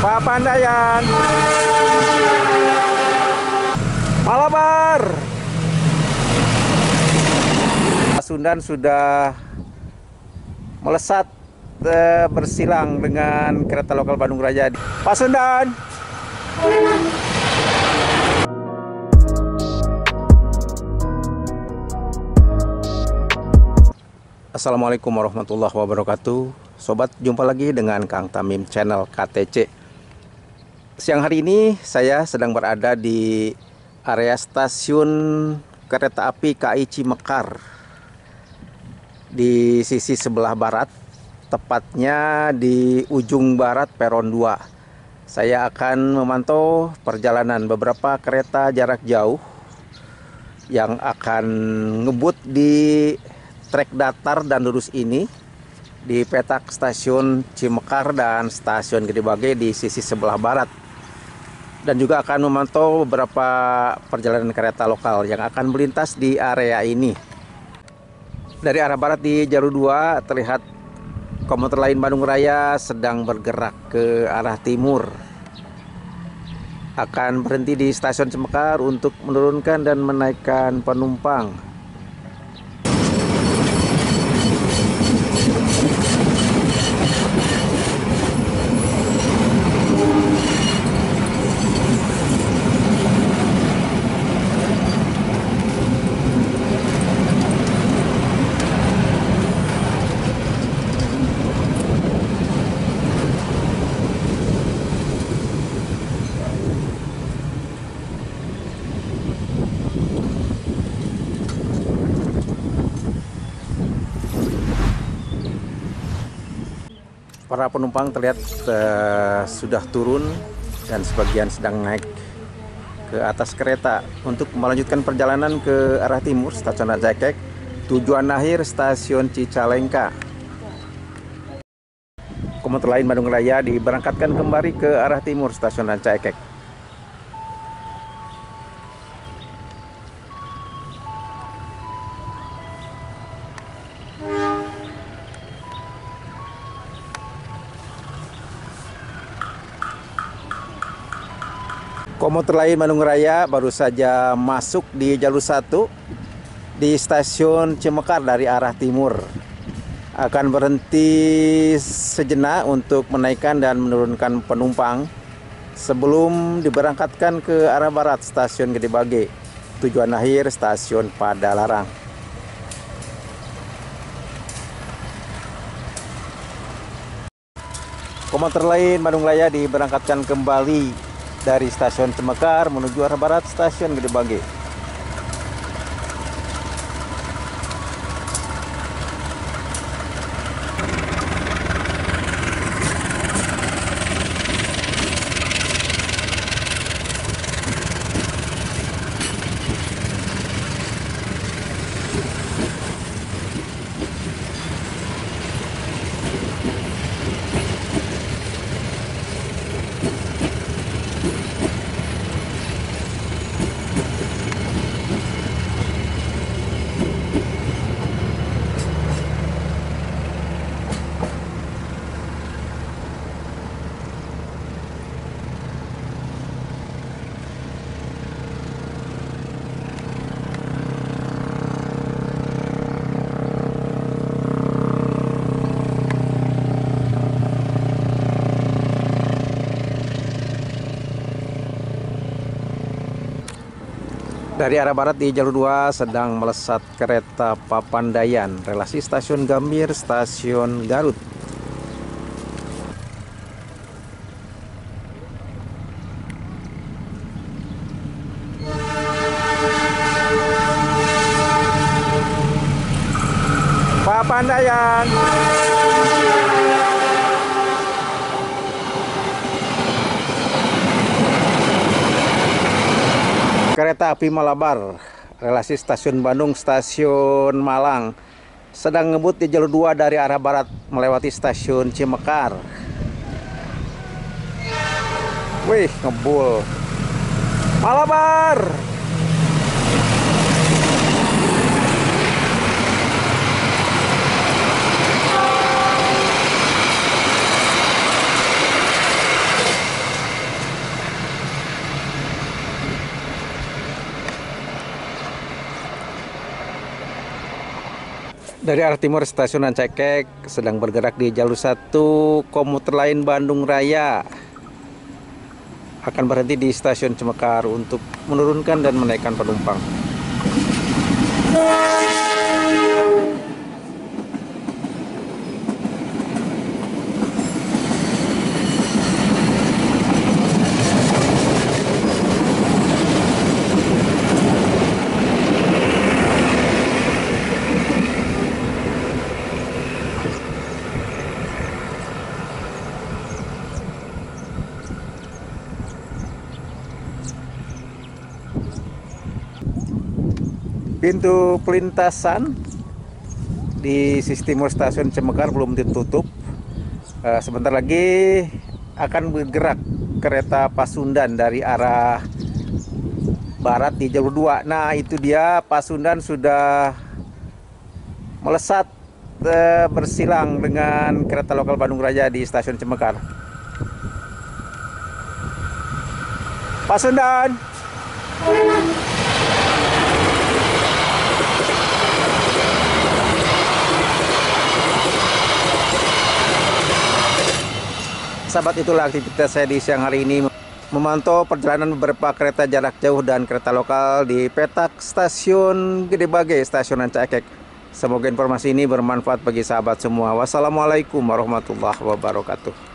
Papandayan Malabar. Pasundan sudah melesat eh, bersilang dengan kereta lokal Bandung Raya. Pasundan Assalamualaikum warahmatullahi wabarakatuh. Sobat jumpa lagi dengan Kang Tamim channel KTC Siang hari ini saya sedang berada di area stasiun kereta api KAI Cimekar Di sisi sebelah barat Tepatnya di ujung barat peron 2 Saya akan memantau perjalanan beberapa kereta jarak jauh Yang akan ngebut di trek datar dan lurus ini di petak stasiun Cimekar dan stasiun Gede di sisi sebelah barat dan juga akan memantau beberapa perjalanan kereta lokal yang akan melintas di area ini. Dari arah barat di jalur 2 terlihat komuter lain Bandung Raya sedang bergerak ke arah timur. Akan berhenti di stasiun Cimekar untuk menurunkan dan menaikkan penumpang para penumpang terlihat uh, sudah turun dan sebagian sedang naik ke atas kereta. Untuk melanjutkan perjalanan ke arah timur stasiun Rajekek tujuan akhir stasiun Cicalengka. Komuter lain Bandung Raya diberangkatkan kembali ke arah timur stasiun Rancaekek Komuter lain Bandung Raya baru saja masuk di jalur 1 di stasiun Cimekar dari arah timur. Akan berhenti sejenak untuk menaikkan dan menurunkan penumpang sebelum diberangkatkan ke arah barat stasiun Gede Bage. Tujuan akhir stasiun Padalarang. Komuter lain Bandung Raya diberangkatkan kembali dari stasiun Cemekar menuju arah barat stasiun Gede Bage. Dari arah barat di jalur 2 sedang melesat kereta Papandayan relasi stasiun Gambir stasiun Garut. Papandayan. Kereta api Malabar relasi stasiun Bandung stasiun Malang sedang ngebut di jalur 2 dari arah barat melewati stasiun Cimekar. Wih ngebul. Malabar Dari arah timur stasiun Ancekek sedang bergerak di jalur 1 komuter lain Bandung Raya akan berhenti di stasiun Cemekar untuk menurunkan dan menaikkan penumpang. Pintu pelintasan di sisi stasiun Cemekar belum ditutup. Eh, sebentar lagi akan bergerak kereta Pasundan dari arah barat di jalur 2. Nah, itu dia Pasundan sudah melesat eh, bersilang dengan kereta lokal Bandung Raya di stasiun Cemekar. Pasundan. Sahabat itulah aktivitas saya di siang hari ini memantau perjalanan beberapa kereta jarak jauh dan kereta lokal di petak stasiun Gede Bage, stasiun Ancakek. Semoga informasi ini bermanfaat bagi sahabat semua. Wassalamualaikum warahmatullahi wabarakatuh.